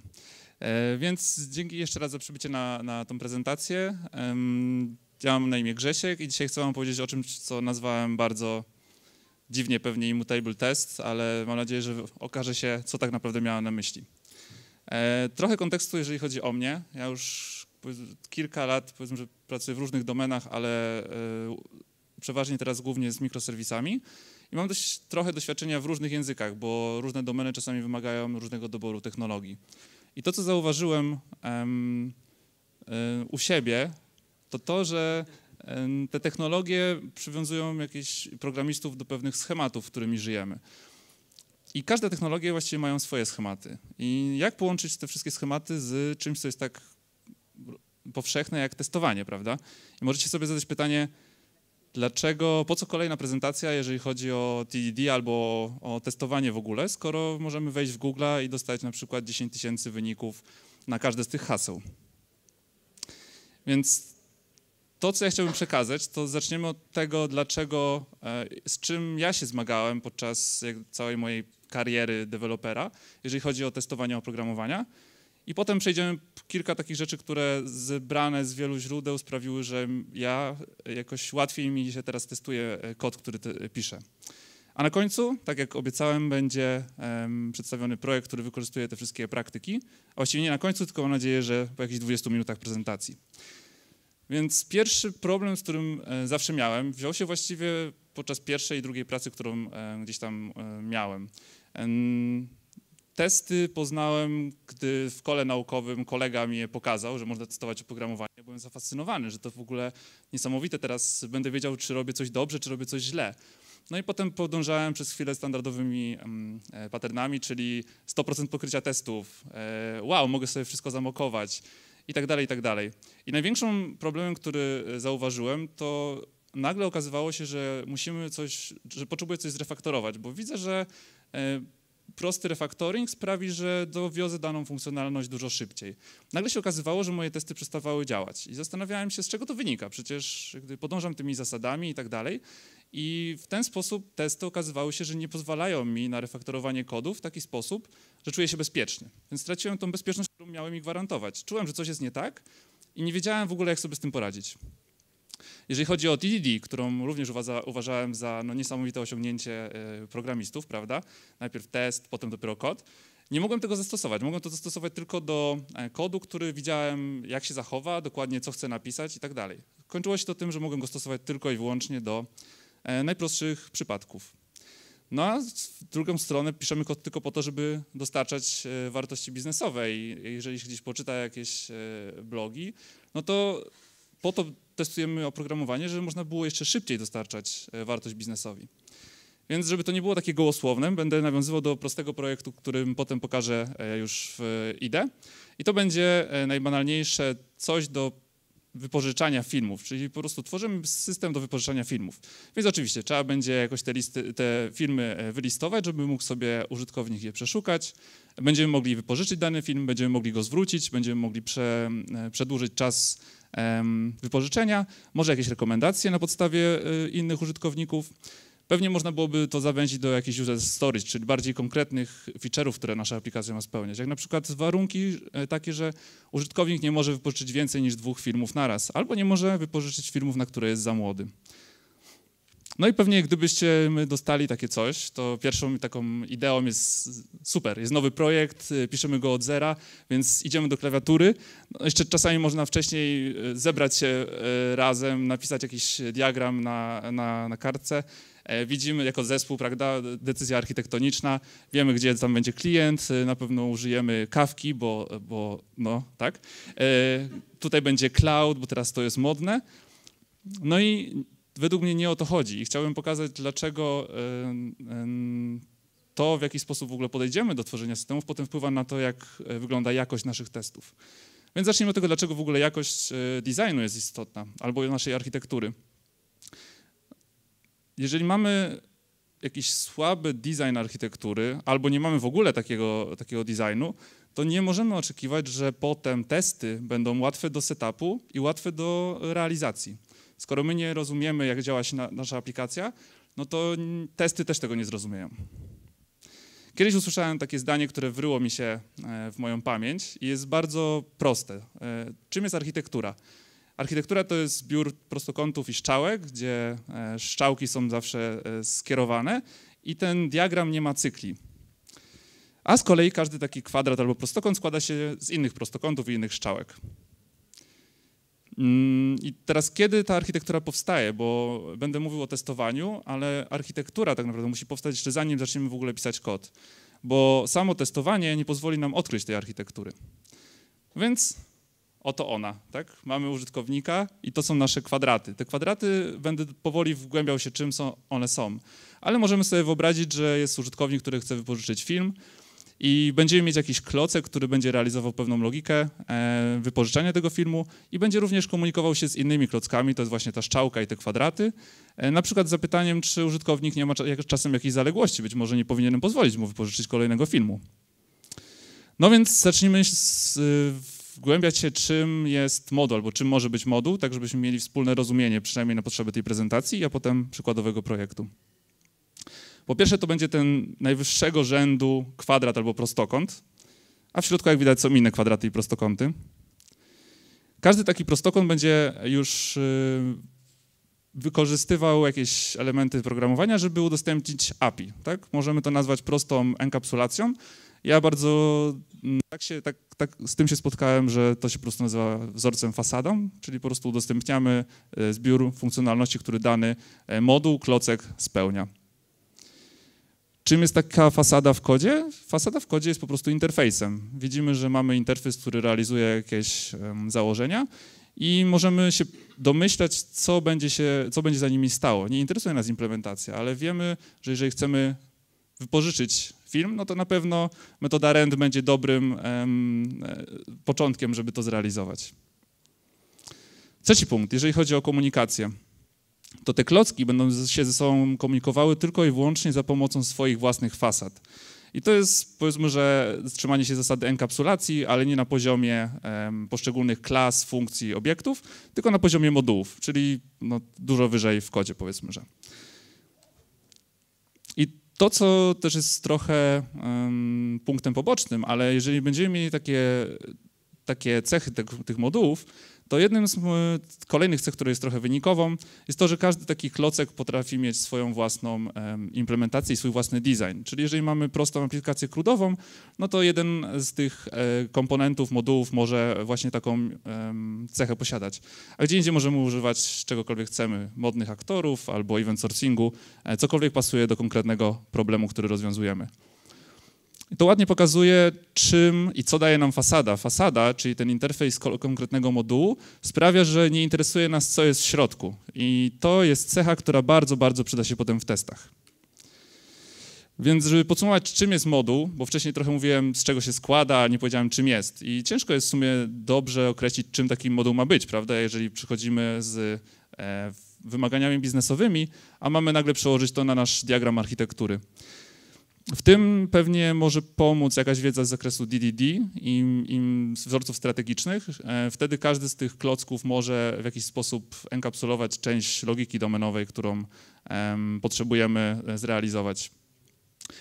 książki. E, więc dzięki jeszcze raz za przybycie na, na tą prezentację. Ja mam na imię Grzesiek i dzisiaj chcę wam powiedzieć o czymś, co nazwałem bardzo dziwnie pewnie immutable test, ale mam nadzieję, że okaże się, co tak naprawdę miałem na myśli. E, trochę kontekstu, jeżeli chodzi o mnie. Ja już kilka lat, powiedzmy, że pracuję w różnych domenach, ale e, przeważnie teraz głównie z mikroserwisami. I mam dość trochę doświadczenia w różnych językach, bo różne domeny czasami wymagają różnego doboru technologii. I to, co zauważyłem um, u siebie, to to, że te technologie przywiązują jakichś programistów do pewnych schematów, w którymi żyjemy. I każde technologie właściwie mają swoje schematy. I jak połączyć te wszystkie schematy z czymś, co jest tak powszechne jak testowanie, prawda? I możecie sobie zadać pytanie, dlaczego, po co kolejna prezentacja, jeżeli chodzi o TDD albo o, testowanie w ogóle, skoro możemy wejść w Google i dostać na przykład 10 tysięcy wyników na każde z tych haseł. Więc to, co ja chciałbym przekazać, to zaczniemy od tego, dlaczego, e, z czym ja się zmagałem podczas całej mojej kariery dewelopera, jeżeli chodzi o testowanie oprogramowania. I potem przejdziemy kilka takich rzeczy, które zebrane z wielu źródeł sprawiły, że ja jakoś łatwiej mi się teraz testuje e, kod, który piszę. A na końcu, tak jak obiecałem, będzie um, przedstawiony projekt, który wykorzystuje te wszystkie praktyki. A właściwie nie na końcu, tylko mam nadzieję, że po jakichś 20 minutach prezentacji. Więc pierwszy problem, z którym e, zawsze miałem, wziął się właściwie podczas pierwszej i drugiej pracy, którą e, gdzieś tam e, miałem. Testy poznałem, gdy w kole naukowym kolega mi je pokazał, że można testować oprogramowanie. Byłem zafascynowany, że to w ogóle niesamowite. Teraz będę wiedział, czy robię coś dobrze, czy robię coś źle. No i potem podążałem przez chwilę standardowymi um, patternami, czyli 100% pokrycia testów. E, wow, mogę sobie wszystko zamokować i tak dalej, i tak dalej. I największym problemem, który e, zauważyłem, to nagle okazywało się, że musimy coś, że potrzebuję coś zrefaktorować, bo widzę, że e, prosty refactoring sprawi, że dowiozę daną funkcjonalność dużo szybciej. Nagle się okazywało, że moje testy przestawały działać i zastanawiałem się, z czego to wynika. Przecież gdy podążam tymi zasadami i tak dalej, i w ten sposób testy okazywały się, że nie pozwalają mi na refaktorowanie kodu w taki sposób, że czuję się bezpiecznie. Więc straciłem tą bezpieczność, którą miałem mi gwarantować. Czułem, że coś jest nie tak i nie wiedziałem w ogóle, jak sobie z tym poradzić. Jeżeli chodzi o TDD, którą również uważa, uważałem za no, niesamowite osiągnięcie y, programistów, prawda? Najpierw test, potem dopiero kod. Nie mogłem tego zastosować. Mogłem to zastosować tylko do e, kodu, który widziałem, jak się zachowa, dokładnie co chcę napisać i tak dalej. Kończyło się to tym, że mogłem go stosować tylko i wyłącznie do E, najprostszych przypadków. No a z drugą stronę piszemy kod tylko po to, żeby dostarczać e, wartości biznesowe i jeżeli się gdzieś poczyta jakieś blogi, no to po to testujemy oprogramowanie, żeby można było jeszcze szybciej dostarczać wartość biznesowi. Więc żeby to nie było takie gołosłowne, będę nawiązywał do prostego projektu, którym potem pokażę już w IDE. I to będzie najbanalniejsze coś do wypożyczania filmów, czyli po prostu tworzymy system do wypożyczania filmów. Więc oczywiście trzeba będzie jakoś te, listy, te filmy e, wylistować, żeby mógł sobie użytkownik je przeszukać. Będziemy mogli wypożyczyć dany film, będziemy mogli go zwrócić, będziemy mogli prze, e, przedłużyć czas wypożyczenia, może jakieś rekomendacje na podstawie e, innych użytkowników. Pewnie można byłoby to zawęzić do jakichś user stories, czyli bardziej konkretnych feature'ów, które nasza aplikacja ma spełniać. Jak na przykład warunki e, takie, że użytkownik nie może wypożyczyć więcej niż dwóch filmów naraz, albo nie może wypożyczyć filmów, na które jest za młody. No i pewnie gdybyście dostali takie coś, to pierwszą taką ideą jest super, jest nowy projekt, e, piszemy go od zera, więc idziemy do klawiatury. No jeszcze czasami można wcześniej e, zebrać się razem, napisać jakiś diagram na, na, na kartce, E, widzimy jako zespół, prawda, decyzja architektoniczna, wiemy, gdzie tam będzie klient, na pewno użyjemy kawki, bo, bo no, tak. E, tutaj będzie cloud, bo teraz to jest modne. No i według mnie nie o to chodzi. I chciałbym pokazać, dlaczego to, w jaki sposób w ogóle podejdziemy do tworzenia systemów, potem wpływa na to, jak wygląda jakość naszych testów. Więc zacznijmy od tego, dlaczego w ogóle jakość designu jest istotna, albo naszej architektury. Jeżeli mamy jakiś słaby design architektury, albo nie mamy w ogóle takiego, takiego designu, to nie możemy oczekiwać, że potem testy będą łatwe do setupu i łatwe do realizacji. Skoro my nie rozumiemy, jak działa się na, nasza aplikacja, no to testy też tego nie zrozumieją. Kiedyś usłyszałem takie zdanie, które wryło mi się e, w moją pamięć i jest bardzo proste. E, czym jest architektura? Architektura to jest zbiór prostokątów i szczałek, gdzie e, szczałki są zawsze skierowane i ten diagram nie ma cykli. A z kolei każdy taki kwadrat albo prostokąt składa się z innych prostokątów i innych szczałek. Mm, I teraz kiedy ta architektura powstaje, bo będę mówił o testowaniu, ale architektura tak naprawdę musi powstać jeszcze zanim zaczniemy w ogóle pisać kod, bo samo testowanie nie pozwoli nam odkryć tej architektury. Więc oto ona, tak? Mamy użytkownika i to są nasze kwadraty. Te kwadraty będę powoli wgłębiał się, czym są, one są. Ale możemy sobie wyobrazić, że jest użytkownik, który chce wypożyczyć film, i będziemy mieć jakiś klocek, który będzie realizował pewną logikę e, wypożyczania tego filmu i będzie również komunikował się z innymi klockami, to jest właśnie ta szczałka i te kwadraty, e, na przykład z zapytaniem, czy użytkownik nie ma czasem jakiejś zaległości, być może nie powinienem pozwolić mu wypożyczyć kolejnego filmu. No więc zacznijmy wgłębiać się, czym jest moduł, albo czym może być moduł, tak żebyśmy mieli wspólne rozumienie, przynajmniej na potrzeby tej prezentacji, a potem przykładowego projektu. Po pierwsze to będzie ten najwyższego rzędu kwadrat albo prostokąt, a w środku jak widać są inne kwadraty i prostokąty. Każdy taki prostokąt będzie już y, wykorzystywał jakieś elementy programowania, żeby udostępnić API. Tak? Możemy to nazwać prostą enkapsulacją. Ja bardzo mm, tak się, tak, tak z tym się spotkałem, że to się po prostu nazywa wzorcem fasadą, czyli po prostu udostępniamy y, zbiór funkcjonalności, który dany y, moduł, klocek spełnia. Czym jest taka fasada w kodzie? Fasada w kodzie jest po prostu interfejsem. Widzimy, że mamy interfejs, który realizuje jakieś założenia i możemy się domyślać, co będzie, się, co będzie za nimi stało. Nie interesuje nas implementacja, ale wiemy, że jeżeli chcemy wypożyczyć film, no to na pewno metoda rend będzie dobrym um, początkiem, żeby to zrealizować. Trzeci punkt, jeżeli chodzi o komunikację to te klocki będą się ze sobą komunikowały tylko i wyłącznie za pomocą swoich własnych fasad. I to jest, powiedzmy, że trzymanie się zasady enkapsulacji, ale nie na poziomie um, poszczególnych klas, funkcji, obiektów, tylko na poziomie modułów, czyli no, dużo wyżej w kodzie, powiedzmy, że. I to, co też jest trochę um, punktem pobocznym, ale jeżeli będziemy mieli takie, takie cechy tych, tych modułów, to jednym z kolejnych cech, które jest trochę wynikową, jest to, że każdy taki klocek potrafi mieć swoją własną implementację i swój własny design. Czyli jeżeli mamy prostą aplikację krudową, no to jeden z tych e, komponentów, modułów może właśnie taką cechę posiadać. A gdzie indziej możemy używać czegokolwiek chcemy, modnych aktorów albo event sourcingu, e, cokolwiek pasuje do konkretnego problemu, który rozwiązujemy. To ładnie pokazuje, czym i co daje nam fasada. Fasada, czyli ten interfejs konkretnego modułu, sprawia, że nie interesuje nas, co jest w środku. I to jest cecha, która bardzo, bardzo przyda się potem w testach. Więc żeby podsumować, czym jest moduł, bo wcześniej trochę mówiłem, z czego się składa, a nie powiedziałem, czym jest. I ciężko jest w sumie dobrze określić, czym taki moduł ma być, prawda? Jeżeli przychodzimy z e, wymaganiami biznesowymi, a mamy nagle przełożyć to na nasz diagram architektury. W tym pewnie może pomóc jakaś wiedza z zakresu DDD i, wzorców strategicznych. E, wtedy każdy z tych klocków może w jakiś sposób enkapsulować część logiki domenowej, którą potrzebujemy zrealizować.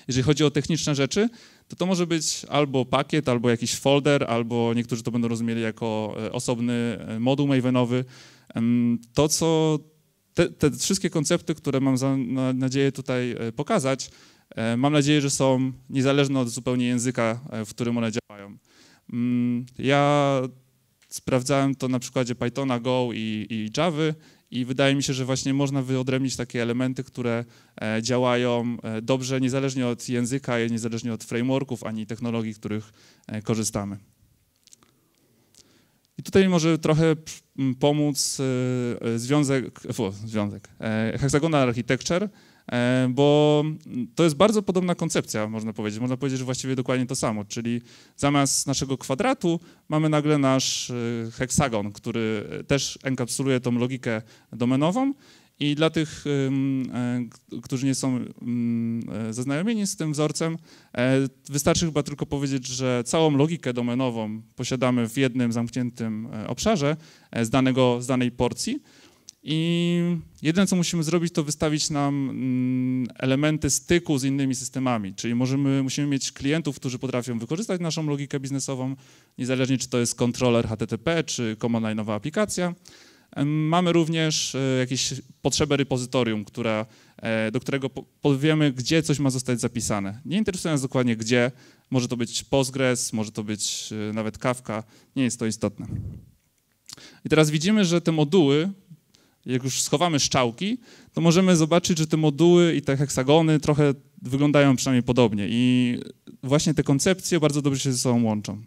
Jeżeli chodzi o techniczne rzeczy, to to może być albo pakiet, albo jakiś folder, albo niektórzy to będą rozumieli jako e, osobny e, moduł Mavenowy. To, co te, te wszystkie koncepty, które mam za, na, nadzieję tutaj pokazać, E, mam nadzieję, że są niezależne od zupełnie języka, e, w którym one działają. Mm, ja sprawdzałem to na przykładzie Pythona, Go i, i Java i wydaje mi się, że właśnie można wyodrębnić takie elementy, które e, działają dobrze niezależnie od języka, niezależnie od frameworków ani technologii, których korzystamy. I tutaj może trochę pomóc związek, związek Hexagonal Architecture, E, bo to jest bardzo podobna koncepcja, można powiedzieć. Można powiedzieć, że właściwie dokładnie to samo, czyli zamiast naszego kwadratu mamy nagle nasz e, heksagon, który też enkapsuluje tą logikę domenową. I dla tych, e, którzy nie są zaznajomieni z tym wzorcem, wystarczy chyba tylko powiedzieć, że całą logikę domenową posiadamy w jednym zamkniętym obszarze z, danego, z danej porcji, I jedyne, co musimy zrobić, to wystawić nam mm, elementy styku z innymi systemami, czyli możemy, musimy mieć klientów, którzy potrafią wykorzystać naszą logikę biznesową, niezależnie czy to jest kontroler HTTP, czy command line'owa aplikacja. Mamy również e, jakieś potrzebę repozytorium, która, e, do którego powiemy, gdzie coś ma zostać zapisane. Nie interesuje nas dokładnie gdzie, może to być Postgres, może to być e, nawet Kafka, nie jest to istotne. I teraz widzimy, że te moduły jak już schowamy szczałki, to możemy zobaczyć, że te moduły i te heksagony trochę wyglądają przynajmniej podobnie i właśnie te koncepcje bardzo dobrze się ze sobą łączą.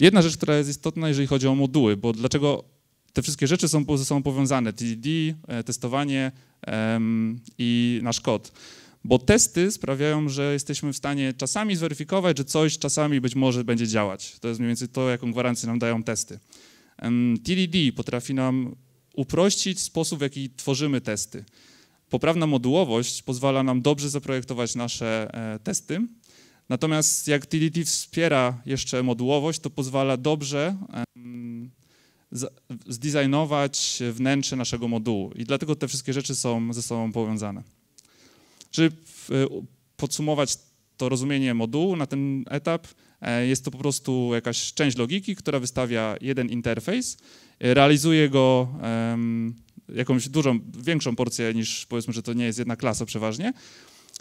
Jedna rzecz, która jest istotna, jeżeli chodzi o moduły, bo dlaczego te wszystkie rzeczy są ze sobą powiązane, TDD, e, testowanie i nasz kod. Bo testy sprawiają, że jesteśmy w stanie czasami zweryfikować, że coś czasami być może będzie działać. To jest mniej więcej to, jaką gwarancję nam dają testy. TDD potrafi nam uprościć sposób, w jaki tworzymy testy. Poprawna modułowość pozwala nam dobrze zaprojektować nasze e, testy, natomiast jak TDD wspiera jeszcze modułowość, to pozwala dobrze zdesignować wnętrze naszego modułu i dlatego te wszystkie rzeczy są ze sobą powiązane. Żeby podsumować to rozumienie modułu na ten etap, E, jest to po prostu jakaś część logiki, która wystawia jeden interfejs, e, realizuje go jakąś dużą, większą porcję niż powiedzmy, że to nie jest jedna klasa przeważnie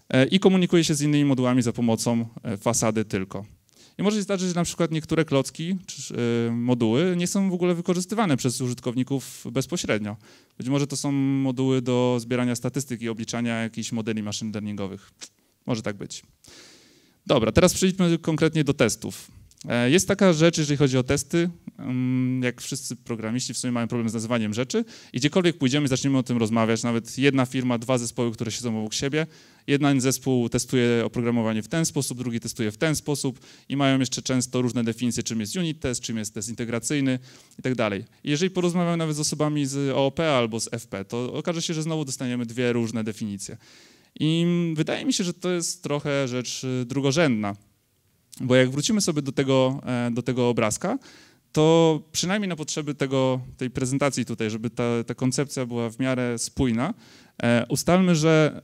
e, i komunikuje się z innymi modułami za pomocą fasady tylko. I może się zdarzyć, że na przykład niektóre klocki czy moduły nie są w ogóle wykorzystywane przez użytkowników bezpośrednio. Być może to są moduły do zbierania statystyk i obliczania jakichś modeli machine learningowych. Może tak być. Dobra, teraz przejdźmy konkretnie do testów. E, jest taka rzecz, jeżeli chodzi o testy, mm, jak wszyscy programiści w sumie mają problem z nazywaniem rzeczy i gdziekolwiek pójdziemy, zaczniemy o tym rozmawiać, nawet jedna firma, dwa zespoły, które siedzą obok siebie, jeden zespół testuje oprogramowanie w ten sposób, drugi testuje w ten sposób i mają jeszcze często różne definicje, czym jest unit test, czym jest test integracyjny i tak dalej. Jeżeli porozmawiamy nawet z osobami z OOP albo z FP, to okaże się, że znowu dostaniemy dwie różne definicje. I wydaje mi się, że to jest trochę rzecz y, drugorzędna, bo jak wrócimy sobie do tego, e, do tego obrazka, to przynajmniej na potrzeby tego, tej prezentacji tutaj, żeby ta, ta koncepcja była w miarę spójna, e, ustalmy, że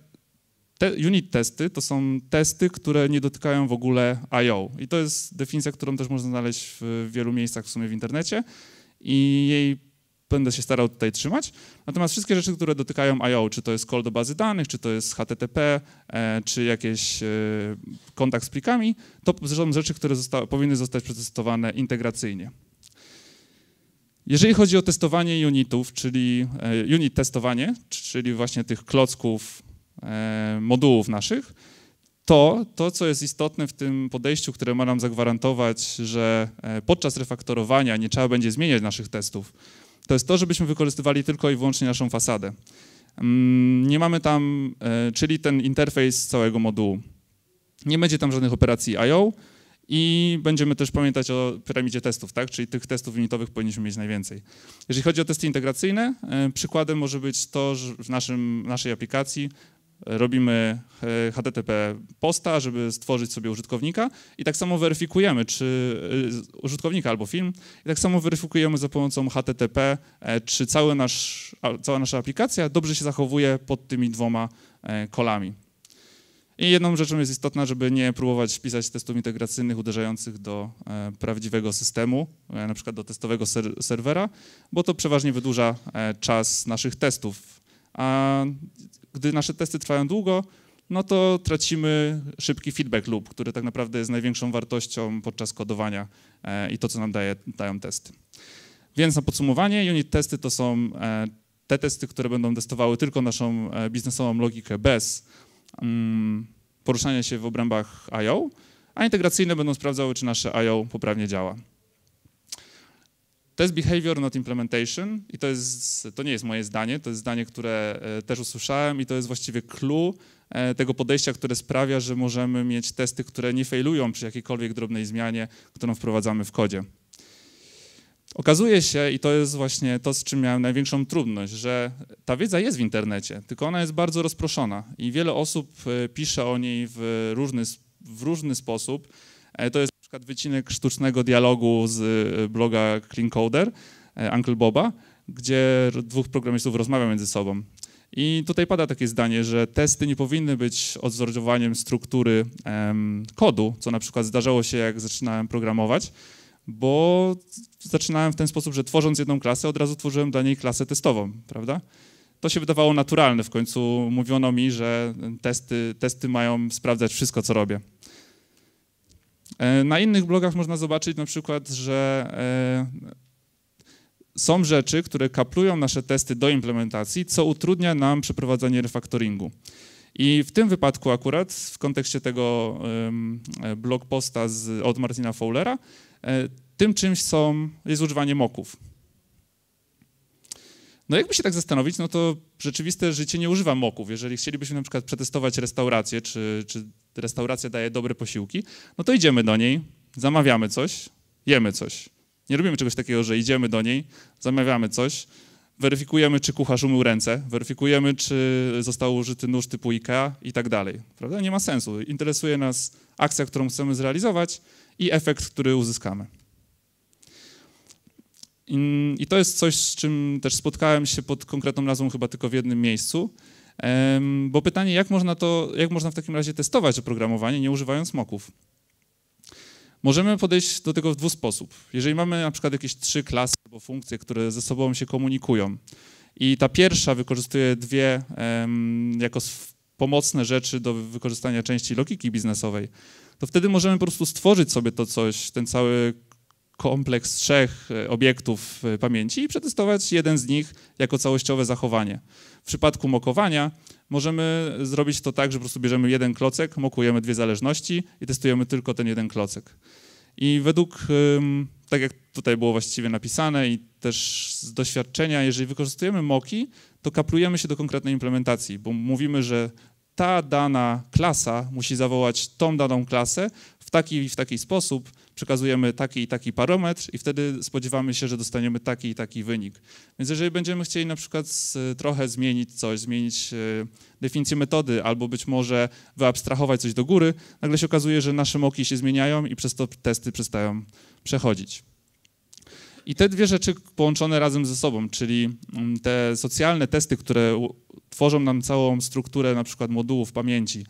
te unit testy to są testy, które nie dotykają w ogóle I.O. I to jest definicja, którą też można znaleźć w wielu miejscach w sumie w internecie i jej będę się starał tutaj trzymać. Natomiast wszystkie rzeczy, które dotykają I.O., czy to jest call do bazy danych, czy to jest HTTP, e, czy jakieś e, kontakt z plikami, to są rzeczy, które zosta powinny zostać przetestowane integracyjnie. Jeżeli chodzi o testowanie unitów, czyli e, unit testowanie, czyli właśnie tych klocków, e, modułów naszych, to, to, co jest istotne w tym podejściu, które ma nam zagwarantować, że e, podczas refaktorowania nie trzeba będzie zmieniać naszych testów, to jest to, żebyśmy wykorzystywali tylko i wyłącznie naszą fasadę. Mm, nie mamy tam, e, czyli ten interfejs całego modułu. Nie będzie tam żadnych operacji I.O. i będziemy też pamiętać o piramidzie testów, tak? czyli tych testów unitowych powinniśmy mieć najwięcej. Jeżeli chodzi o testy integracyjne, e, przykładem może być to, że w naszym, naszej aplikacji robimy e, HTTP posta, żeby stworzyć sobie użytkownika i tak samo weryfikujemy, czy e, użytkownika albo film, i tak samo weryfikujemy za pomocą HTTP, e, czy cały nasz, cała nasza aplikacja dobrze się zachowuje pod tymi dwoma kolami. I jedną rzeczą jest istotna, żeby nie próbować pisać testów integracyjnych uderzających do prawdziwego systemu, na przykład do testowego ser serwera, bo to przeważnie wydłuża czas naszych testów. A gdy nasze testy trwają długo, no to tracimy szybki feedback loop, który tak naprawdę jest największą wartością podczas kodowania e, i to, co nam daje, dają testy. Więc na podsumowanie, unit testy to są e, te testy, które będą testowały tylko naszą e, biznesową logikę bez mm, poruszania się w obrębach I.O., a integracyjne będą sprawdzały, czy nasze I.O. poprawnie działa. Test behavior, not implementation i to, jest, to nie jest moje zdanie, to jest zdanie, które e, też usłyszałem i to jest właściwie clue e, tego podejścia, które sprawia, że możemy mieć testy, które nie failują przy jakiejkolwiek drobnej zmianie, którą wprowadzamy w kodzie. Okazuje się, i to jest właśnie to, z czym miałem największą trudność, że ta wiedza jest w internecie, tylko ona jest bardzo rozproszona i wiele osób e, pisze o niej w różny, w różny sposób. To jest przykład wycinek sztucznego dialogu z e, bloga Clean Coder, e, Uncle Boba, gdzie dwóch programistów rozmawia między sobą. I tutaj pada takie zdanie, że testy nie powinny być odzorowaniem struktury em, kodu, co na przykład zdarzało się, jak zaczynałem programować, bo zaczynałem w ten sposób, że tworząc jedną klasę, od razu tworzyłem dla niej klasę testową, prawda? To się wydawało naturalne. W końcu mówiono mi, że testy, testy mają sprawdzać wszystko, co robię. E, na innych blogach można zobaczyć na przykład, że e, są rzeczy, które kaplują nasze testy do implementacji, co utrudnia nam przeprowadzanie refaktoringu. I w tym wypadku akurat, w kontekście tego e, blog posta z, od Martina Fowlera, tym czymś są, jest używanie moków. No jakby się tak zastanowić, no to rzeczywiste życie nie używa moków. Jeżeli chcielibyśmy na przykład przetestować restaurację, czy, czy restauracja daje dobre posiłki, no to idziemy do niej, zamawiamy coś, jemy coś. Nie robimy czegoś takiego, że idziemy do niej, zamawiamy coś, weryfikujemy, czy kucharz umył ręce, weryfikujemy, czy został użyty nóż typu IKEA i tak dalej. Prawda? Nie ma sensu. Interesuje nas akcja, którą chcemy zrealizować i efekt, który uzyskamy. I to jest coś, z czym też spotkałem się pod konkretną nazwą chyba tylko w jednym miejscu, bo pytanie, jak można to, jak można w takim razie testować oprogramowanie, nie używając moków? Możemy podejść do tego w dwóch sposób. Jeżeli mamy na przykład jakieś trzy klasy albo funkcje, które ze sobą się komunikują i ta pierwsza wykorzystuje dwie jako pomocne rzeczy do wykorzystania części logiki biznesowej, to wtedy możemy po prostu stworzyć sobie to coś, ten cały kompleks trzech e, obiektów e, pamięci i przetestować jeden z nich jako całościowe zachowanie. W przypadku mokowania możemy zrobić to tak, że po prostu bierzemy jeden klocek, mokujemy dwie zależności i testujemy tylko ten jeden klocek. I według, tak jak tutaj było właściwie napisane i też z doświadczenia, jeżeli wykorzystujemy moki, to kaplujemy się do konkretnej implementacji, bo mówimy, że ta dana klasa musi zawołać tą daną klasę taki i w taki sposób, przekazujemy taki i taki parametr i wtedy spodziewamy się, że dostaniemy taki i taki wynik. Więc jeżeli będziemy chcieli na przykład trochę zmienić coś, zmienić e, definicję metody albo być może wyabstrahować coś do góry, nagle się okazuje, że nasze moki się zmieniają i przez to testy przestają przechodzić. I te dwie rzeczy połączone razem ze sobą, czyli mm, te socjalne testy, które tworzą nam całą strukturę na przykład modułów pamięci,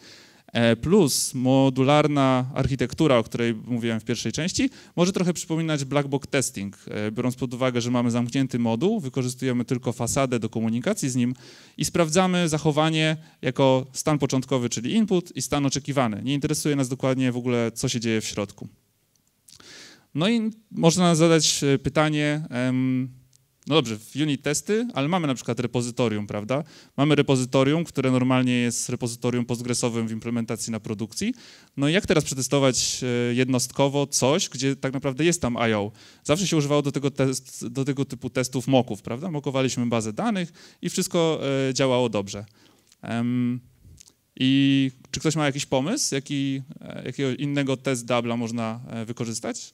plus modularna architektura, o której mówiłem w pierwszej części, może trochę przypominać black box testing, e, biorąc pod uwagę, że mamy zamknięty moduł, wykorzystujemy tylko fasadę do komunikacji z nim i sprawdzamy zachowanie jako stan początkowy, czyli input i stan oczekiwany. Nie interesuje nas dokładnie w ogóle, co się dzieje w środku. No i można zadać e, pytanie, no dobrze, w unit testy, ale mamy na przykład repozytorium, prawda? Mamy repozytorium, które normalnie jest repozytorium postgresowym w implementacji na produkcji. No i jak teraz przetestować e, jednostkowo coś, gdzie tak naprawdę jest tam I.O.? Zawsze się używało do tego, test, do tego typu testów moków, prawda? Mokowaliśmy bazę danych i wszystko e, działało dobrze. I czy ktoś ma jakiś pomysł, jaki, e, jakiego innego test dubla można wykorzystać?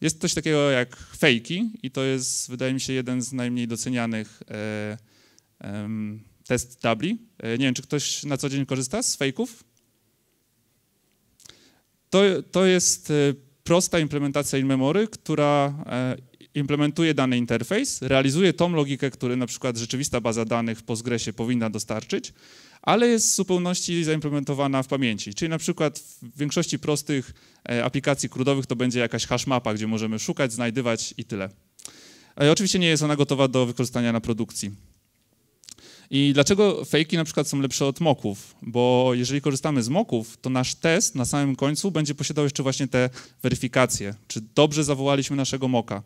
Jest coś takiego jak fejki i to jest, wydaje mi się, jeden z najmniej docenianych e, e, test dubli. E, nie wiem, czy ktoś na co dzień korzysta z fejków? To, to jest e, prosta implementacja in-memory, która e, implementuje dany interfejs, realizuje tą logikę, którą na przykład rzeczywista baza danych w Postgresie powinna dostarczyć, ale jest w zupełności zaimplementowana w pamięci. Czyli na przykład w większości prostych e, aplikacji krudowych to będzie jakaś hash mapa, gdzie możemy szukać, znajdywać i tyle. E, oczywiście nie jest ona gotowa do wykorzystania na produkcji. I dlaczego fejki na przykład są lepsze od moków? Bo jeżeli korzystamy z moków, to nasz test na samym końcu będzie posiadał jeszcze właśnie te weryfikacje, czy dobrze zawołaliśmy naszego moka.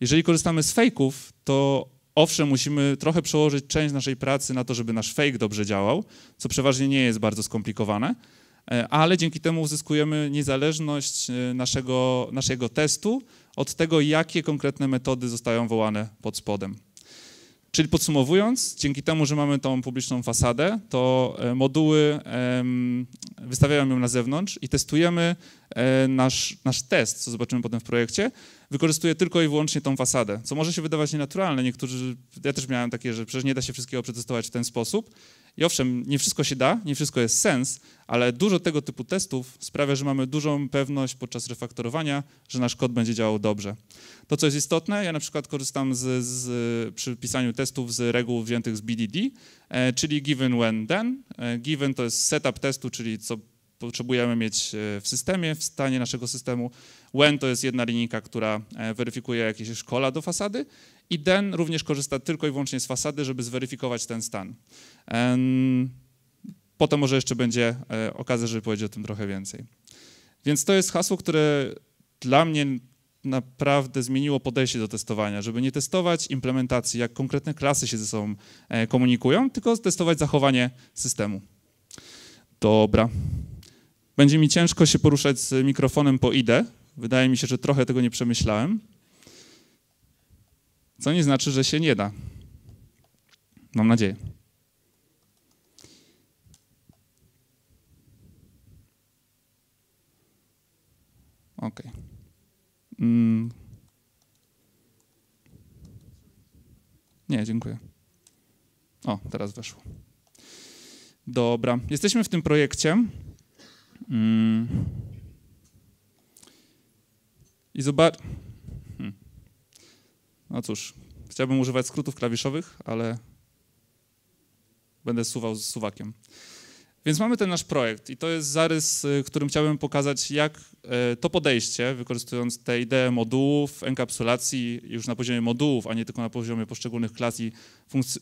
Jeżeli korzystamy z fejków, to Owszem, musimy trochę przełożyć część naszej pracy na to, żeby nasz fake dobrze działał, co przeważnie nie jest bardzo skomplikowane, e, ale dzięki temu uzyskujemy niezależność e, naszego, naszego testu od tego, jakie konkretne metody zostają wołane pod spodem. Czyli podsumowując, dzięki temu, że mamy tą publiczną fasadę, to e, moduły wystawiają ją na zewnątrz i testujemy nasz, nasz test, co zobaczymy potem w projekcie, wykorzystuje tylko i wyłącznie tą fasadę, co może się wydawać nienaturalne. Niektórzy, ja też miałem takie, że przecież nie da się wszystkiego przetestować w ten sposób I owszem, nie wszystko się da, nie wszystko jest sens, ale dużo tego typu testów sprawia, że mamy dużą pewność podczas refaktorowania, że nasz kod będzie działał dobrze. To, co jest istotne, ja na przykład korzystam z, z, przy pisaniu testów z reguł wziętych z BDD, e, czyli given, when, then. E, given to jest setup testu, czyli co potrzebujemy mieć e, w systemie, w stanie naszego systemu. When to jest jedna linijka, która e, weryfikuje jakieś szkola do fasady i then również korzysta tylko i wyłącznie z fasady, żeby zweryfikować ten stan. Potem może jeszcze będzie e, okazja, żeby powiedzieć o tym trochę więcej. Więc to jest hasło, które dla mnie naprawdę zmieniło podejście do testowania, żeby nie testować implementacji, jak konkretne klasy się ze sobą komunikują, tylko testować zachowanie systemu. Dobra. Będzie mi ciężko się poruszać z mikrofonem po IDE. Wydaje mi się, że trochę tego nie przemyślałem. Co nie znaczy, że się nie da. Mam nadzieję. OK. Mm. Nie, dziękuję. O, teraz weszło. Dobra, jesteśmy w tym projekcie. Mm. I zobacz. Hmm. No cóż, chciałbym używać skrótów klawiszowych, ale będę suwał z suwakiem. Więc mamy ten nasz projekt i to jest zarys, y, którym chciałbym pokazać, jak y, to podejście, wykorzystując te idee modułów, enkapsulacji już na poziomie modułów, a nie tylko na poziomie poszczególnych klas i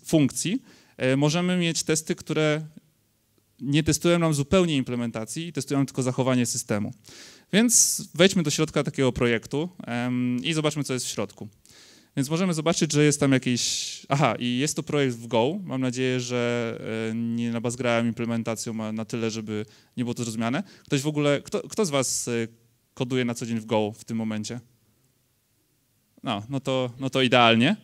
funkcji, y, możemy mieć testy, które nie testują nam zupełnie implementacji, testują tylko zachowanie systemu. Więc wejdźmy do środka takiego projektu i zobaczmy, co jest w środku. Więc możemy zobaczyć, że jest tam jakiś... Aha, i jest to projekt w Go. Mam nadzieję, że e, nie nabazgrałem implementacją na tyle, żeby nie było to zrozumiane. Ktoś w ogóle... Kto, kto z was e, koduje na co dzień w Go w tym momencie? No, no to, no to idealnie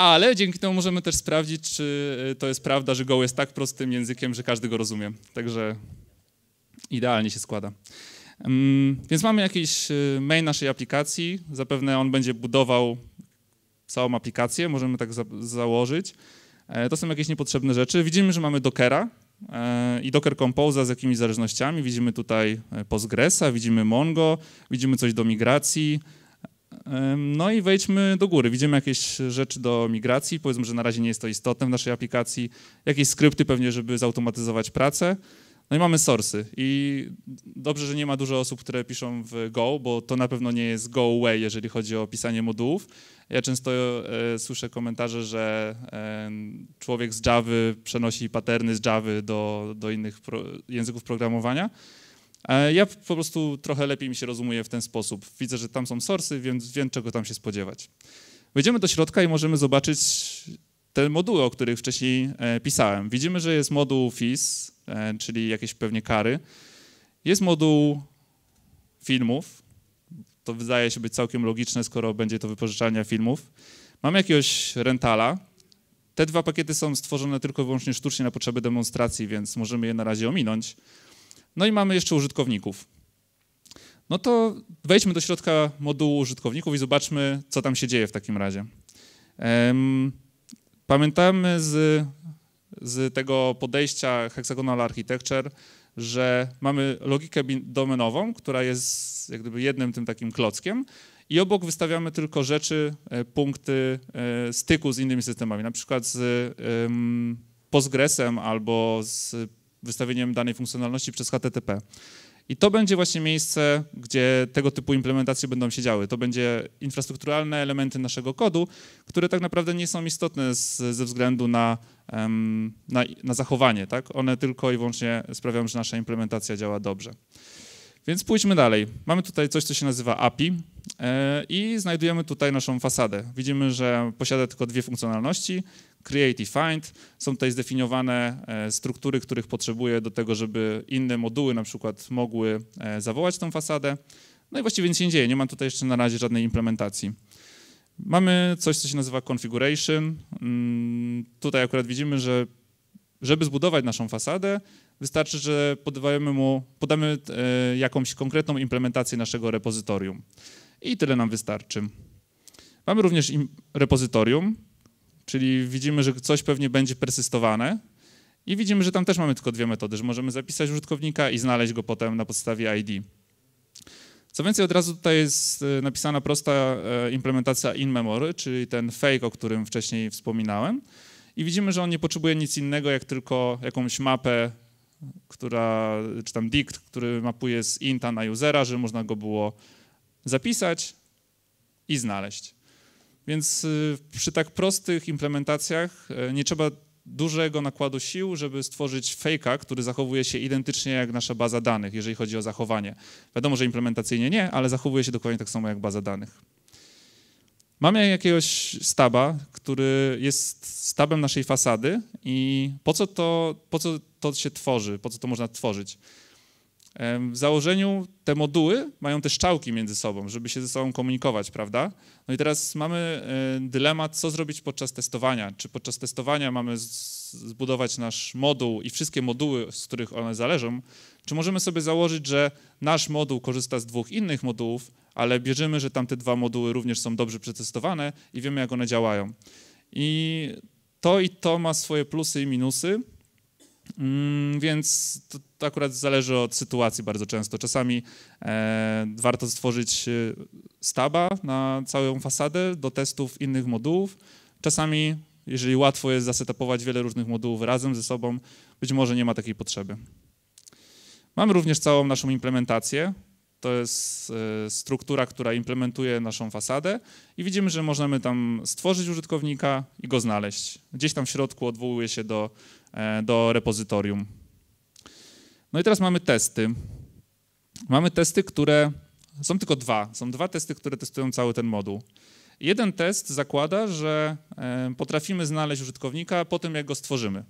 ale dzięki temu możemy też sprawdzić, czy e, to jest prawda, że Go jest tak prostym językiem, że każdy go rozumie. Także idealnie się składa. Mm, więc mamy jakiś e, main naszej aplikacji. Zapewne on będzie budował całą aplikację, możemy tak za założyć. E, to są jakieś niepotrzebne rzeczy. Widzimy, że mamy Dockera i Docker Compose z jakimiś zależnościami. Widzimy tutaj Postgresa, widzimy Mongo, widzimy coś do migracji, no i wejdźmy do góry. Widzimy jakieś rzeczy do migracji, powiedzmy, że na razie nie jest to istotne w naszej aplikacji. Jakieś skrypty pewnie, żeby zautomatyzować pracę. No i mamy source'y i dobrze, że nie ma dużo osób, które piszą w Go, bo to na pewno nie jest go away, jeżeli chodzi o pisanie modułów. Ja często e, słyszę komentarze, że e, człowiek z Java przenosi paterny z Java do, do innych pro, języków programowania. E, ja po prostu trochę lepiej mi się rozumuje w ten sposób. Widzę, że tam są source, więc wiem, czego tam się spodziewać. Wejdziemy do środka i możemy zobaczyć te moduły, o których wcześniej e, pisałem. Widzimy, że jest moduł fees, e, czyli jakieś pewnie kary. Jest moduł filmów. To wydaje się być całkiem logiczne, skoro będzie to wypożyczalnia filmów. Mamy jakiegoś rentala. Te dwa pakiety są stworzone tylko i wyłącznie sztucznie na potrzeby demonstracji, więc możemy je na razie ominąć. No i mamy jeszcze użytkowników. No to wejdźmy do środka modułu użytkowników i zobaczmy, co tam się dzieje w takim razie. Pamiętamy z, z tego podejścia Hexagonal Architecture, że mamy logikę domenową, która jest jak gdyby jednym tym takim klockiem i obok wystawiamy tylko rzeczy, e, punkty e, styku z innymi systemami, na przykład z Postgresem albo z wystawieniem danej funkcjonalności przez HTTP. I to będzie właśnie miejsce, gdzie tego typu implementacje będą się działy. To będzie infrastrukturalne elementy naszego kodu, które tak naprawdę nie są istotne z, ze względu na, na, na, zachowanie. Tak? One tylko i wyłącznie sprawiają, że nasza implementacja działa dobrze. Więc pójdźmy dalej. Mamy tutaj coś, co się nazywa API e, i znajdujemy tutaj naszą fasadę. Widzimy, że posiada tylko dwie funkcjonalności, create i find. Są tutaj zdefiniowane e, struktury, których potrzebuję do tego, żeby inne moduły na przykład mogły e, zawołać tą fasadę. No i właściwie nic się nie dzieje, nie mam tutaj jeszcze na razie żadnej implementacji. Mamy coś, co się nazywa configuration. Mm, tutaj akurat widzimy, że żeby zbudować naszą fasadę, wystarczy, że mu, podamy e, jakąś konkretną implementację naszego repozytorium. I tyle nam wystarczy. Mamy również repozytorium, Czyli widzimy, że coś pewnie będzie persystowane i widzimy, że tam też mamy tylko dwie metody, że możemy zapisać użytkownika i znaleźć go potem na podstawie ID. Co więcej, od razu tutaj jest e, napisana prosta e, implementacja in-memory, czyli ten fake, o którym wcześniej wspominałem. I widzimy, że on nie potrzebuje nic innego, jak tylko jakąś mapę, która, czy tam dict, który mapuje z inta na usera, żeby można go było zapisać i znaleźć. Więc y, przy tak prostych implementacjach y, nie trzeba dużego nakładu sił, żeby stworzyć fake'a, który zachowuje się identycznie jak nasza baza danych, jeżeli chodzi o zachowanie. Wiadomo, że implementacyjnie nie, ale zachowuje się dokładnie tak samo jak baza danych. Mamy jakiegoś staba, który jest stabem naszej fasady i po co to, po co to się tworzy, po co to można tworzyć? W założeniu te moduły mają te szczałki między sobą, żeby się ze sobą komunikować, prawda? No i teraz mamy e, dylemat, co zrobić podczas testowania. Czy podczas testowania mamy zbudować nasz moduł i wszystkie moduły, z których one zależą, czy możemy sobie założyć, że nasz moduł korzysta z dwóch innych modułów, ale bierzemy, że tamte dwa moduły również są dobrze przetestowane i wiemy, jak one działają. I to i to ma swoje plusy i minusy. Mm, więc to, to, akurat zależy od sytuacji bardzo często. Czasami e, warto stworzyć e, staba na całą fasadę do testów innych modułów. Czasami, jeżeli łatwo jest zasetapować wiele różnych modułów razem ze sobą, być może nie ma takiej potrzeby. Mamy również całą naszą implementację. To jest e, struktura, która implementuje naszą fasadę i widzimy, że możemy tam stworzyć użytkownika i go znaleźć. Gdzieś tam w środku odwołuje się do E, do repozytorium. No i teraz mamy testy. Mamy testy, które są tylko dwa. Są dwa testy, które testują cały ten moduł. Jeden test zakłada, że e, potrafimy znaleźć użytkownika po tym, jak go stworzymy.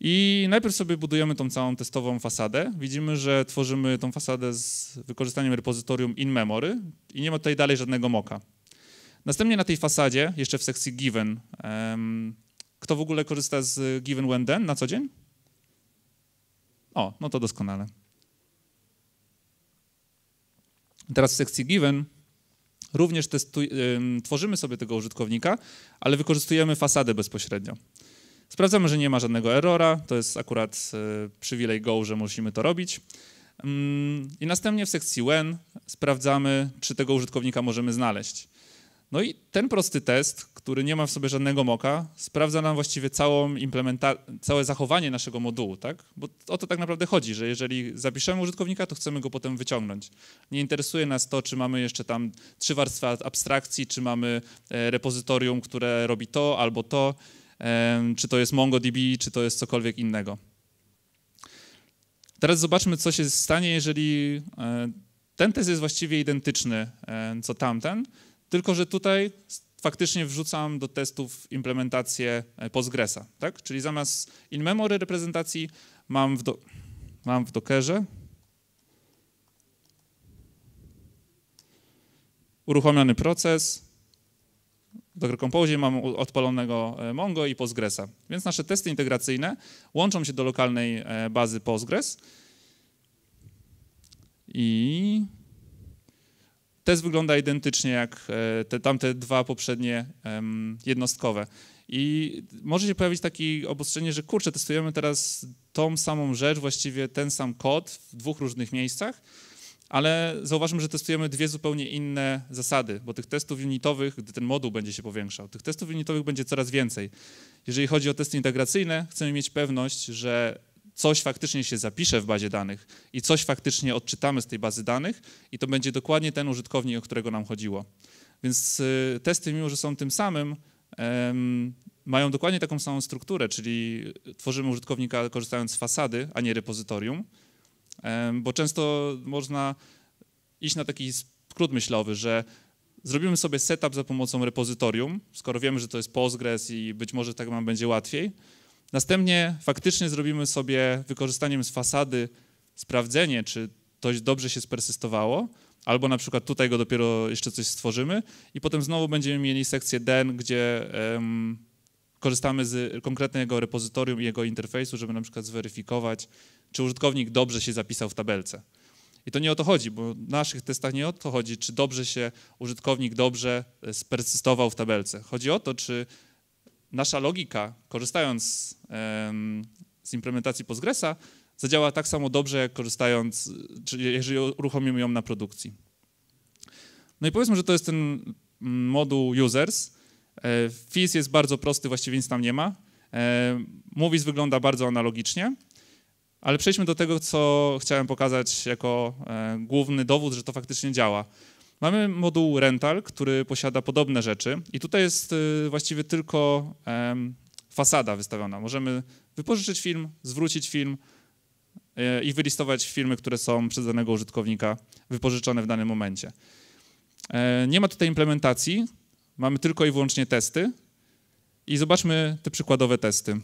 I najpierw sobie budujemy tą całą testową fasadę. Widzimy, że tworzymy tą fasadę z wykorzystaniem repozytorium in memory i nie ma tutaj dalej żadnego moka. Następnie na tej fasadzie, jeszcze w sekcji given, kto w ogóle korzysta z Given When Then na co dzień? O, no to doskonale. Teraz w sekcji Given również testuj, tworzymy sobie tego użytkownika, ale wykorzystujemy fasadę bezpośrednio. Sprawdzamy, że nie ma żadnego errora, to jest akurat y, przywilej Go, że musimy to robić. I następnie w sekcji When sprawdzamy, czy tego użytkownika możemy znaleźć. No i ten prosty test, który nie ma w sobie żadnego moka, sprawdza nam właściwie całą całe zachowanie naszego modułu, tak? Bo o to tak naprawdę chodzi, że jeżeli zapiszemy użytkownika, to chcemy go potem wyciągnąć. Nie interesuje nas to, czy mamy jeszcze tam trzy warstwy abstrakcji, czy mamy e, repozytorium, które robi to albo to, czy to jest MongoDB, czy to jest cokolwiek innego. Teraz zobaczmy, co się stanie, jeżeli e, ten test jest właściwie identyczny e, co tamten, tylko, że tutaj faktycznie wrzucam do testów implementację e, Postgresa, tak? Czyli zamiast in-memory reprezentacji mam w, do, mam w Dockerze uruchomiony proces, w Docker Compose mam odpalonego e, Mongo i Postgresa. Więc nasze testy integracyjne łączą się do lokalnej e, bazy Postgres i Test wygląda identycznie jak e, te tamte dwa poprzednie jednostkowe. I może się pojawić takie obostrzenie, że kurczę, testujemy teraz tą samą rzecz, właściwie ten sam kod w dwóch różnych miejscach, ale zauważmy, że testujemy dwie zupełnie inne zasady, bo tych testów unitowych, gdy ten moduł będzie się powiększał, tych testów unitowych będzie coraz więcej. Jeżeli chodzi o testy integracyjne, chcemy mieć pewność, że coś faktycznie się zapisze w bazie danych i coś faktycznie odczytamy z tej bazy danych i to będzie dokładnie ten użytkownik, o którego nam chodziło. Więc y, testy, mimo że są tym samym, mają dokładnie taką samą strukturę, czyli tworzymy użytkownika korzystając z fasady, a nie repozytorium, bo często można iść na taki skrót myślowy, że zrobimy sobie setup za pomocą repozytorium, skoro wiemy, że to jest Postgres i być może tak nam będzie łatwiej, Następnie faktycznie zrobimy sobie wykorzystaniem z fasady sprawdzenie, czy to dobrze się spersystowało, albo na przykład tutaj go dopiero jeszcze coś stworzymy i potem znowu będziemy mieli sekcję den, gdzie um, korzystamy z konkretnego repozytorium i jego interfejsu, żeby na przykład zweryfikować, czy użytkownik dobrze się zapisał w tabelce. I to nie o to chodzi, bo w naszych testach nie o to chodzi, czy dobrze się użytkownik dobrze spersystował w tabelce. Chodzi o to, czy nasza logika, korzystając z implementacji Postgresa, zadziała tak samo dobrze, jak korzystając, czyli jeżeli uruchomimy ją na produkcji. No i powiedzmy, że to jest ten mm, moduł users. E, FIS jest bardzo prosty, właściwie nic tam nie ma. E, Movies wygląda bardzo analogicznie, ale przejdźmy do tego, co chciałem pokazać jako e, główny dowód, że to faktycznie działa. Mamy moduł rental, który posiada podobne rzeczy i tutaj jest właściwie tylko fasada wystawiona. Możemy wypożyczyć film, zwrócić film, i wylistować filmy, które są przez danego użytkownika wypożyczone w danym momencie. E, nie ma tutaj implementacji, mamy tylko i wyłącznie testy i zobaczmy te przykładowe testy.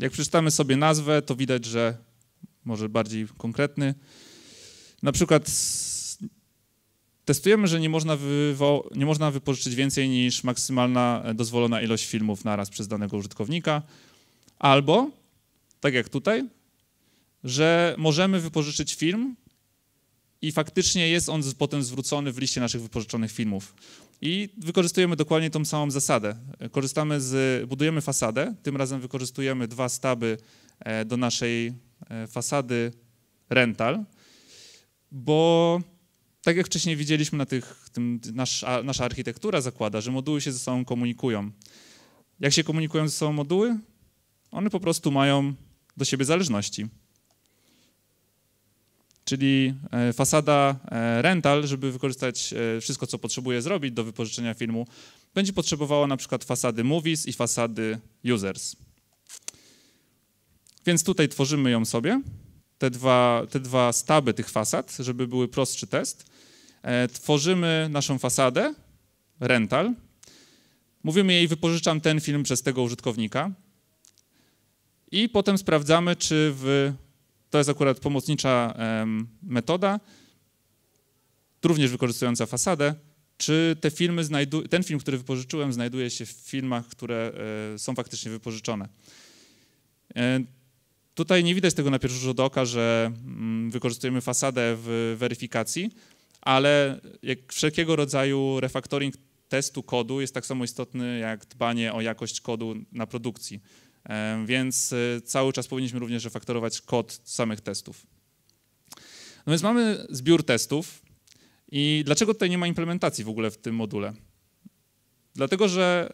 Jak przeczytamy sobie nazwę, to widać, że może bardziej konkretny. Na przykład testujemy, że nie można, nie można wypożyczyć więcej niż maksymalna dozwolona ilość filmów naraz przez danego użytkownika, albo, tak jak tutaj, że możemy wypożyczyć film i faktycznie jest on potem zwrócony w liście naszych wypożyczonych filmów. I wykorzystujemy dokładnie tą samą zasadę. Korzystamy z, budujemy fasadę, tym razem wykorzystujemy dwa staby e, do naszej e, fasady rental, bo tak jak wcześniej widzieliśmy na tych, tym, nasz, nasza architektura zakłada, że moduły się ze sobą komunikują. Jak się komunikują ze sobą moduły? One po prostu mają do siebie zależności czyli e, fasada e, rental, żeby wykorzystać e, wszystko, co potrzebuje zrobić do wypożyczenia filmu, będzie potrzebowała na przykład fasady movies i fasady users. Więc tutaj tworzymy ją sobie, te dwa, te dwa staby tych fasad, żeby były prostszy test. Tworzymy naszą fasadę rental. Mówimy jej, wypożyczam ten film przez tego użytkownika. I potem sprawdzamy, czy w to jest akurat pomocnicza metoda, również wykorzystująca fasadę. Czy te filmy znajdu- ten film, który wypożyczyłem, znajduje się w filmach, które e, są faktycznie wypożyczone? E, tutaj nie widać tego na pierwszy rzut oka, że mm, wykorzystujemy fasadę w weryfikacji, ale jak wszelkiego rodzaju refactoring testu kodu jest tak samo istotny jak dbanie o jakość kodu na produkcji. Więc e, cały czas powinniśmy również refaktorować kod samych testów. No więc mamy zbiór testów i dlaczego tutaj nie ma implementacji w ogóle w tym module? Dlatego, że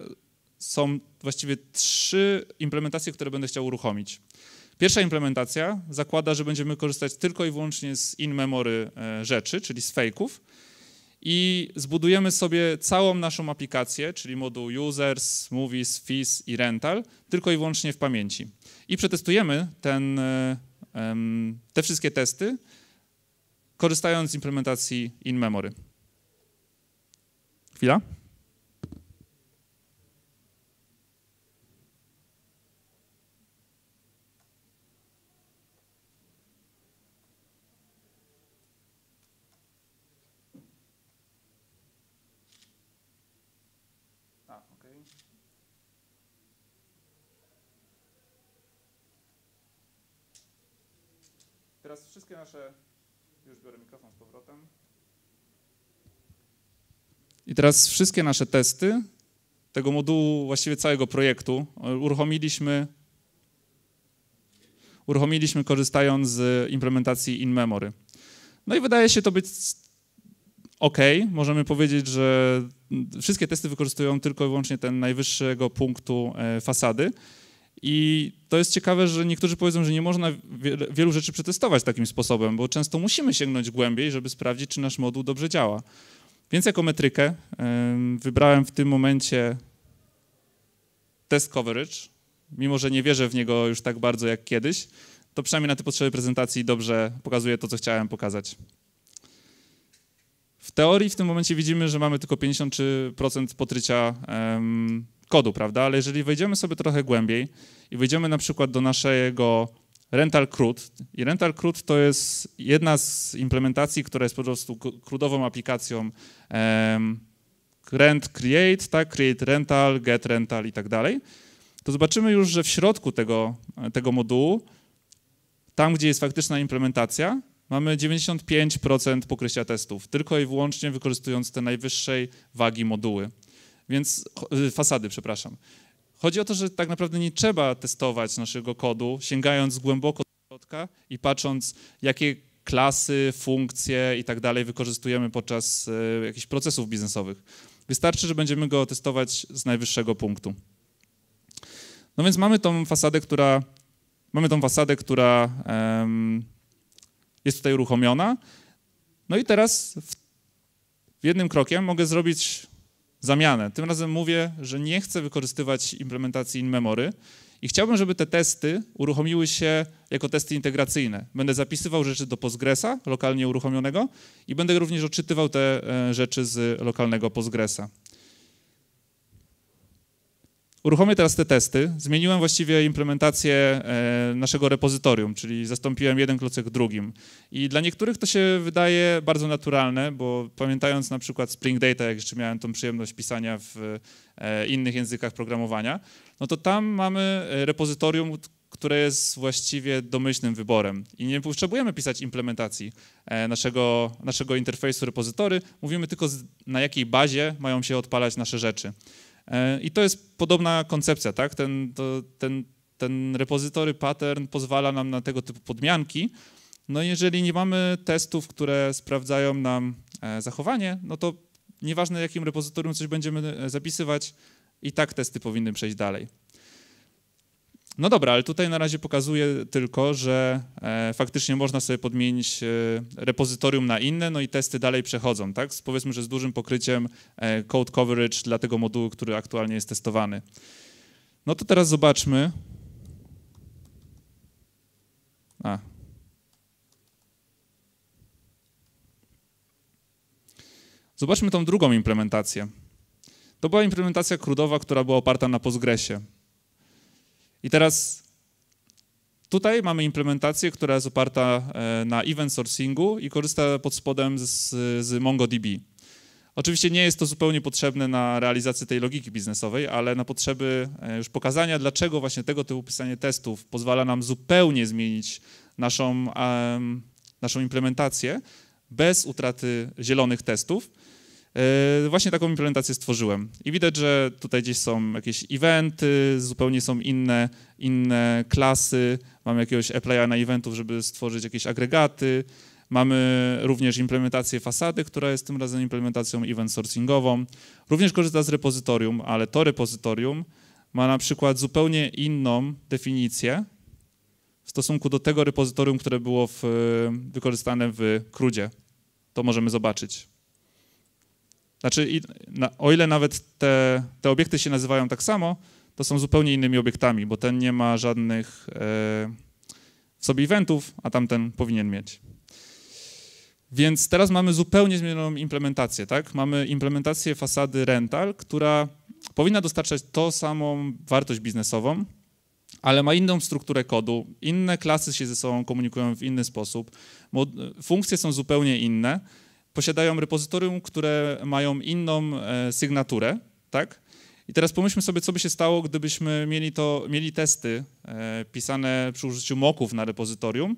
są właściwie trzy implementacje, które będę chciał uruchomić. Pierwsza implementacja zakłada, że będziemy korzystać tylko i wyłącznie z in-memory e, rzeczy, czyli z fejków, i zbudujemy sobie całą naszą aplikację, czyli moduł users, movies, fees i rental, tylko i wyłącznie w pamięci. I przetestujemy ten, te wszystkie testy, korzystając z implementacji in-memory. Chwila. Teraz wszystkie nasze, już biorę mikrofon z powrotem. I teraz wszystkie nasze testy tego modułu, właściwie całego projektu uruchomiliśmy, uruchomiliśmy korzystając z implementacji in-memory. No i wydaje się to być ok. Możemy powiedzieć, że wszystkie testy wykorzystują tylko i wyłącznie ten najwyższego punktu e, fasady. I to jest ciekawe, że niektórzy powiedzą, że nie można wielu rzeczy przetestować takim sposobem, bo często musimy sięgnąć głębiej, żeby sprawdzić, czy nasz moduł dobrze działa. Więc jako metrykę wybrałem w tym momencie test coverage, mimo że nie wierzę w niego już tak bardzo jak kiedyś, to przynajmniej na te potrzeby prezentacji dobrze pokazuje to, co chciałem pokazać. W teorii w tym momencie widzimy, że mamy tylko 53% pokrycia kodu, prawda? Ale jeżeli wejdziemy sobie trochę głębiej i wejdziemy na przykład do naszego Rental CRUD i Rental CRUD to jest jedna z implementacji, która jest po prostu crudową aplikacją um, rent create, tak, create rental, get rental i tak dalej, to zobaczymy już, że w środku tego, tego modułu, tam gdzie jest faktyczna implementacja, mamy 95% pokrycia testów, tylko i wyłącznie wykorzystując te najwyższej wagi moduły. Więc y, fasady, przepraszam. Chodzi o to, że tak naprawdę nie trzeba testować naszego kodu, sięgając głęboko do środka i patrząc, jakie klasy, funkcje i tak dalej wykorzystujemy podczas y, jakichś procesów biznesowych. Wystarczy, że będziemy go testować z najwyższego punktu. No więc mamy tą fasadę, która, mamy tą fasadę, która um, jest tutaj uruchomiona. No i teraz w, jednym krokiem mogę zrobić zamianę. Tym razem mówię, że nie chcę wykorzystywać implementacji in-memory i chciałbym, żeby te testy uruchomiły się jako testy integracyjne. Będę zapisywał rzeczy do Postgresa, lokalnie uruchomionego i będę również odczytywał te e, rzeczy z lokalnego Postgresa. Uruchomię teraz te testy. Zmieniłem właściwie implementację e, naszego repozytorium, czyli zastąpiłem jeden klocek drugim. I dla niektórych to się wydaje bardzo naturalne, bo pamiętając na przykład Spring Data, jak jeszcze miałem tą przyjemność pisania w e, innych językach programowania, no to tam mamy e, repozytorium, które jest właściwie domyślnym wyborem. I nie potrzebujemy pisać implementacji naszego, naszego interfejsu repozytory, mówimy tylko na jakiej bazie mają się odpalać nasze rzeczy. E, I to jest podobna koncepcja, tak? Ten, to, ten, ten repozytory pattern pozwala nam na tego typu podmianki. No jeżeli nie mamy testów, które sprawdzają nam e, zachowanie, no to nieważne jakim repozytorium coś będziemy e, zapisywać, i tak testy powinny przejść dalej. No dobra, ale tutaj na razie pokazuję tylko, że e, faktycznie można sobie podmienić e, repozytorium na inne, no i testy dalej przechodzą, tak? Powiedzmy, że z dużym pokryciem e, code coverage dla tego modułu, który aktualnie jest testowany. No to teraz zobaczmy. A. Zobaczmy tą drugą implementację. To była implementacja krudowa, która była oparta na Postgresie. I teraz tutaj mamy implementację, która jest oparta e, na event sourcingu i korzysta pod spodem z, z MongoDB. Oczywiście nie jest to zupełnie potrzebne na realizację tej logiki biznesowej, ale na potrzeby e, już pokazania, dlaczego właśnie tego typu pisanie testów pozwala nam zupełnie zmienić naszą, um, naszą implementację bez utraty zielonych testów właśnie taką implementację stworzyłem. I widać, że tutaj gdzieś są jakieś eventy, zupełnie są inne, inne klasy. Mamy jakiegoś applya na eventów, żeby stworzyć jakieś agregaty. Mamy również implementację fasady, która jest tym razem implementacją event sourcingową. Również korzysta z repozytorium, ale to repozytorium ma na przykład zupełnie inną definicję w stosunku do tego repozytorium, które było w, wykorzystane w CRUDzie. To możemy zobaczyć. Znaczy, o ile nawet te, te obiekty się nazywają tak samo, to są zupełnie innymi obiektami, bo ten nie ma żadnych e, w sobie eventów, a tamten powinien mieć. Więc teraz mamy zupełnie zmienioną implementację, tak? Mamy implementację fasady rental, która powinna dostarczać tą samą wartość biznesową, ale ma inną strukturę kodu, inne klasy się ze sobą komunikują w inny sposób, funkcje są zupełnie inne, posiadają repozytorium, które mają inną e, sygnaturę, tak? I teraz pomyślmy sobie, co by się stało, gdybyśmy mieli, to, mieli testy e, pisane przy użyciu moków na repozytorium,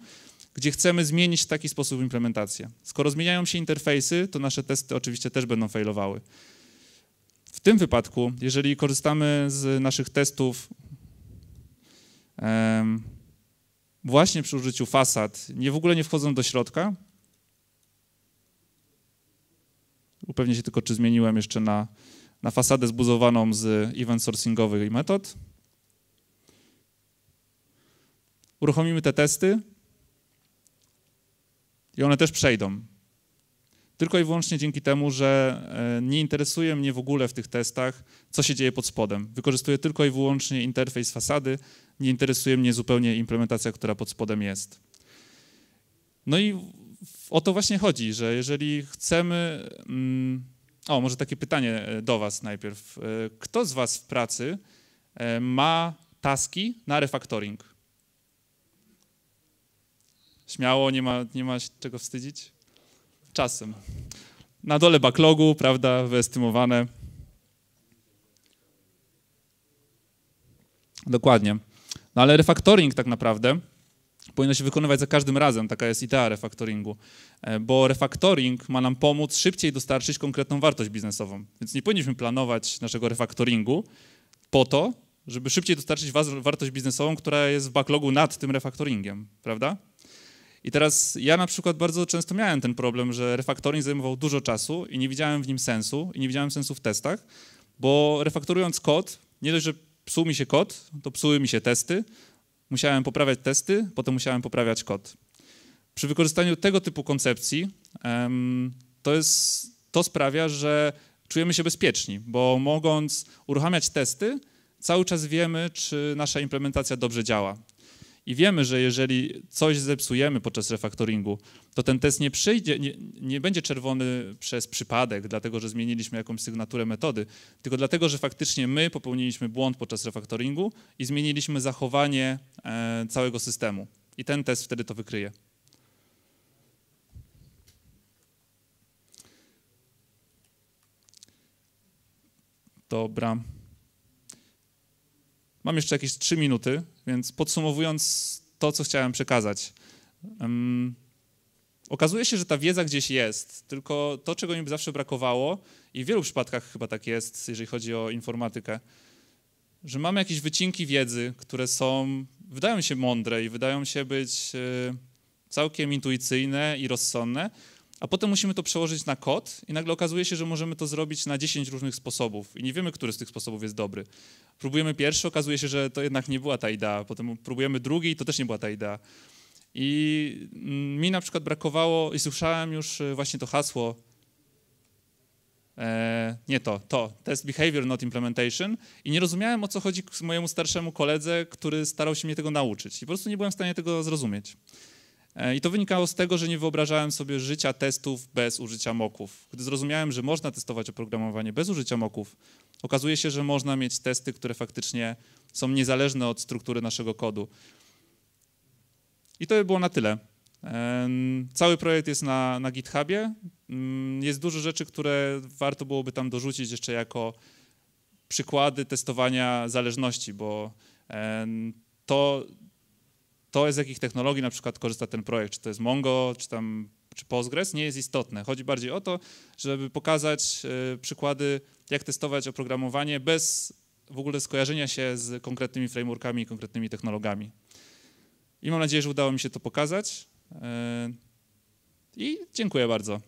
gdzie chcemy zmienić w taki sposób implementację. Skoro zmieniają się interfejsy, to nasze testy oczywiście też będą failowały. W tym wypadku, jeżeli korzystamy z naszych testów właśnie przy użyciu fasad, nie w ogóle nie wchodzą do środka, Upewnię się tylko, czy zmieniłem jeszcze na, na fasadę zbudowaną z event sourcingowych metod. Uruchomimy te testy i one też przejdą. Tylko i wyłącznie dzięki temu, że e, nie interesuje mnie w ogóle w tych testach, co się dzieje pod spodem. Wykorzystuję tylko i wyłącznie interfejs fasady, nie interesuje mnie zupełnie implementacja, która pod spodem jest. No i o to właśnie chodzi, że jeżeli chcemy. Mm, o, może takie pytanie e, do Was najpierw. E, kto z Was w pracy e, ma taski na refactoring? Śmiało, nie ma, nie ma czego wstydzić? Czasem. Na dole backlogu, prawda, wyestymowane. Dokładnie. No ale refactoring tak naprawdę powinno się wykonywać za każdym razem, taka jest idea refaktoringu, e, bo refaktoring ma nam pomóc szybciej dostarczyć konkretną wartość biznesową. Więc nie powinniśmy planować naszego refaktoringu po to, żeby szybciej dostarczyć wartość biznesową, która jest w backlogu nad tym refaktoringiem, prawda? I teraz ja na przykład bardzo często miałem ten problem, że refaktoring zajmował dużo czasu i nie widziałem w nim sensu i nie widziałem sensu w testach, bo refaktorując kod, nie dość, że psuł mi się kod, to psuły mi się testy, musiałem poprawiać testy, potem musiałem poprawiać kod. Przy wykorzystaniu tego typu koncepcji to, jest, to sprawia, że czujemy się bezpieczni, bo mogąc uruchamiać testy, cały czas wiemy, czy nasza implementacja dobrze działa. I wiemy, że jeżeli coś zepsujemy podczas refaktoringu, to ten test nie przyjdzie, nie, nie, będzie czerwony przez przypadek, dlatego że zmieniliśmy jakąś sygnaturę metody, tylko dlatego, że faktycznie my popełniliśmy błąd podczas refaktoringu i zmieniliśmy zachowanie e, całego systemu. I ten test wtedy to wykryje. Dobra. Mam jeszcze jakieś trzy minuty, więc podsumowując to, co chciałem przekazać. Um, okazuje się, że ta wiedza gdzieś jest, tylko to, czego mi zawsze brakowało, i w wielu przypadkach chyba tak jest, jeżeli chodzi o informatykę, że mamy jakieś wycinki wiedzy, które są, wydają się mądre i wydają się być e, całkiem intuicyjne i rozsądne, a potem musimy to przełożyć na kod i nagle okazuje się, że możemy to zrobić na 10 różnych sposobów i nie wiemy, który z tych sposobów jest dobry. Próbujemy pierwszy, okazuje się, że to jednak nie była ta idea, potem próbujemy drugi i to też nie była ta idea. I mm, mi na przykład brakowało, i słyszałem już e, właśnie to hasło, e, nie to, to, test behavior, not implementation i nie rozumiałem, o co chodzi mojemu starszemu koledze, który starał się mnie tego nauczyć i po prostu nie byłem w stanie tego zrozumieć. E, I to wynikało z tego, że nie wyobrażałem sobie życia testów bez użycia moków. Gdy zrozumiałem, że można testować oprogramowanie bez użycia moków, okazuje się, że można mieć testy, które faktycznie są niezależne od struktury naszego kodu. I to by było na tyle. Cały projekt jest na, na GitHubie. Mm, jest dużo rzeczy, które warto byłoby tam dorzucić jeszcze jako przykłady testowania zależności, bo to to, z jakich technologii na przykład korzysta ten projekt, czy to jest Mongo, czy tam czy Postgres, nie jest istotne. Chodzi bardziej o to, żeby pokazać y, przykłady, jak testować oprogramowanie bez w ogóle skojarzenia się z konkretnymi frameworkami i konkretnymi technologiami. I mam nadzieję, że udało mi się to pokazać. Y, I dziękuję bardzo.